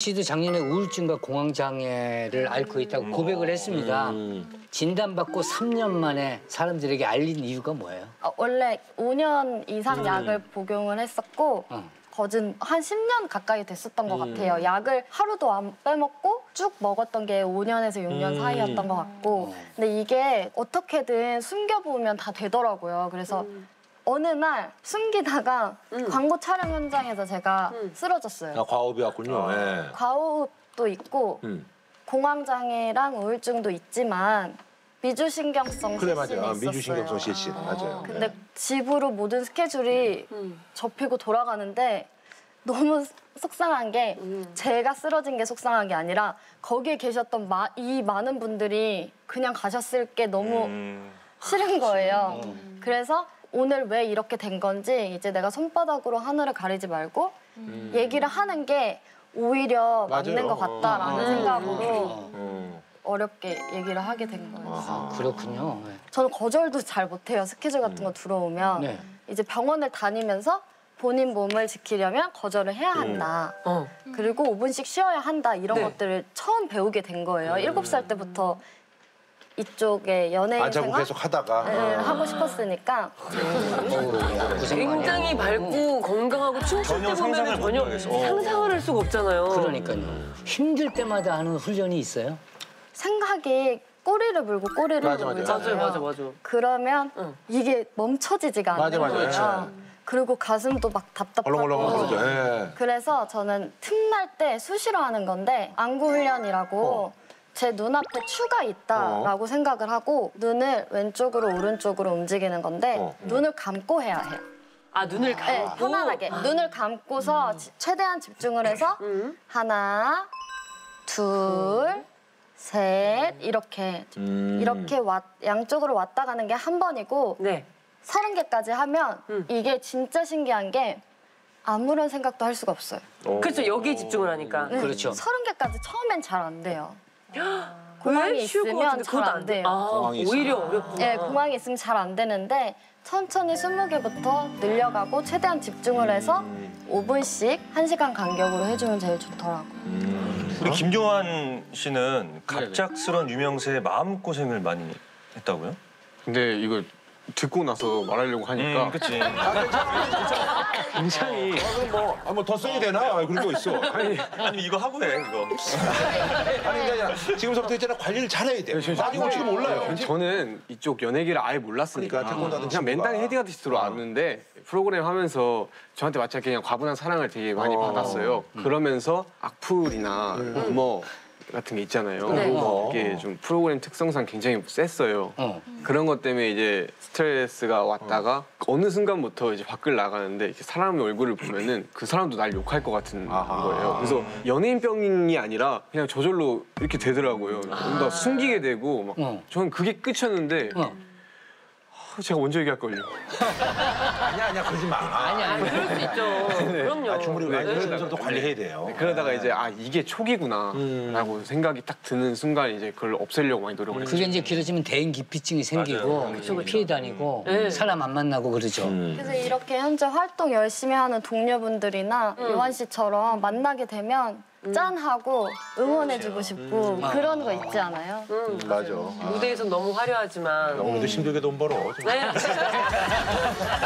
씨도 작년에 우울증과 공황장애를 앓고 있다고 고백을 했습니다. 진단받고 3년 만에 사람들에게 알린 이유가 뭐예요? 어, 원래 5년 이상 약을 복용을 했었고 어. 거진 한 10년 가까이 됐었던 것 같아요. 약을 하루도 안 빼먹고 쭉 먹었던 게 5년에서 6년 사이였던 것 같고 근데 이게 어떻게든 숨겨보면 다 되더라고요. 그래서 어느 날 숨기다가 광고 촬영 현장에서 제가 쓰러졌어요. 아, 과업이 왔군요. 예. 과호흡도 있고 음. 공황장애랑 우울증도 있지만 미주신경성 그래 실신이 맞아요. 아, 있었어요. 미주신경성 실신 맞아요. 근데 집으로 모든 스케줄이 접히고 돌아가는데 너무 속상한 게 제가 쓰러진 게 속상한 게 아니라 거기에 계셨던 마- 이 많은 분들이 그냥 가셨을 게 너무 싫은 거예요. 그래서 오늘 왜 이렇게 된 건지 이제 내가 손바닥으로 하늘을 가리지 말고 얘기를 하는 게 오히려 맞는 맞아요. 것 같다라는 어. 생각으로 음. 어렵게 얘기를 하게 된 거예요. 아, 그렇군요. 네. 저는 거절도 잘 못해요. 스케줄 같은 거 들어오면 네. 이제 병원을 다니면서 본인 몸을 지키려면 거절을 해야 한다. 어. 그리고 5분씩 쉬어야 한다. 이런 네. 것들을 처음 배우게 된 거예요. 일곱 살 때부터 이쪽에 연예인 안 자고 생활 계속 하다가 네, 하고 싶었으니까 굉장히 밝고 건강하고 춤출 때 전혀 상상을 보면 못 전혀 하겠어. 어. 상상을 할 수가 없잖아요. 그러니까요. 힘들 때마다 하는 훈련이 있어요? 생각이 꼬리를 물고 꼬리를 맞아, 맞아. 물잖아요. 맞아요, 맞아, 맞아. 그러면 응. 이게 멈춰지지가 않는 맞아, 맞아. 거예요. 그렇죠. 그리고 가슴도 막 답답하고 얼렁얼렁 그러죠. 예. 그래서 저는 틈날 때 수시로 하는 건데 안구 훈련이라고 제 눈앞에 추가 있다라고 생각을 하고 눈을 왼쪽으로 오른쪽으로 움직이는 건데 어. 눈을 감고 해야 해요. 아 눈을 네, 감고 편안하게 눈을 감고서 지- 최대한 집중을 해서 음. 하나, 둘, 셋 이렇게 음. 이렇게 왔, 양쪽으로 왔다 가는 게 한 번이고 네. 서른 개까지 하면 음. 이게 진짜 신기한 게 아무런 생각도 할 수가 없어요. 그렇죠 여기에 집중을 하니까. 네, 그렇죠. 서른 개까지 처음엔 잘 안 돼요. 왜? 공항이 쉬울 것 있으면 같은데 잘 그것도 안 돼요. 아, 공항이 오히려 있으면. 어렵구나. 네, 공항이 있으면 잘 안 되는데 천천히 스무 개부터 늘려가고 최대한 집중을 해서 5분씩 1시간 간격으로 해주면 제일 좋더라고요. 우리 김요한 씨는 갑작스런 유명세에 마음고생을 많이 했다고요? 근데 이거 듣고 나서 말하려고 하니까 음, 그치. 굉장히 뭐, 아, 뭐더 써야 되나? 아, 그런 거 있어. 아니, 아니 이거 하고 해 이거. 아니, 그냥 지금서부터 있잖아 관리를 잘해야 돼. 많이 올지도 몰라요. 저는 이쪽 연예계를 아예 몰랐으니까 그러니까 태권도 하던 그냥 맨땅에. 헤딩하듯이 들어왔는데 프로그램 하면서 저한테 마치 그냥 과분한 사랑을 되게 많이 어. 받았어요. 그러면서 악플이나 루머 같은 게 있잖아요. 네. 뭐 이게 좀 프로그램 특성상 굉장히 셌어요. 어. 그런 것 때문에 이제 스트레스가 왔다가 어 느 순간부터 이제 밖을 나가는데 이렇게 사람 얼굴을 보면은 그 사람도 날 욕할 것 같은 아하. 거예요. 그래서 연예인병이 아니라 그냥 저절로 이렇게 되더라고요. 뭔가 숨기게 되고 막 어. 저는 그게 끝이었는데 어. 아, 제가 먼저 얘기할 걸요. 아니야, 아니야, 그러지 마. 아니, 아니. 그럴 수 있죠. 그럼요. 아, 충분히 네, 지금서부터 관리해야 돼요. 그러다가 이제 아 이게 촉이구나라고 생각이 딱 드는 순간 이제 그걸 없애려고 많이 노력을 했죠. 그게 이제 길어지면 대인 기피증이 생기고 피해 다니고 네. 사람 안 만나고 그러죠. 그래서 이렇게 현재 활동 열심히 하는 동료분들이나 요한 씨처럼 만나게 되면 짠 하고 응원해주고 싶고 그런 거 있지 않아요? 음, 맞아. 무대에서 너무 화려하지만. 오늘도 힘들게 돈 벌어. 네.